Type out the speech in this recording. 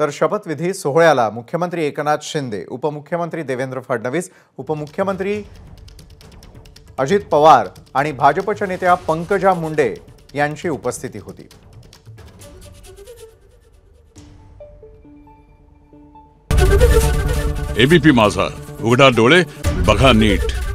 तर शपथविधी सोहळ्याला मुख्यमंत्री एकनाथ शिंदे उपमुख्यमंत्री देवेंद्र फडणवीस उपमुख्यमंत्री अजित पवार आणि भाजपच्या नेत्या पंकजा मुंडे यांची उपस्थिती होती. एबीपी माझा. उघडा डोळे बघा नीट.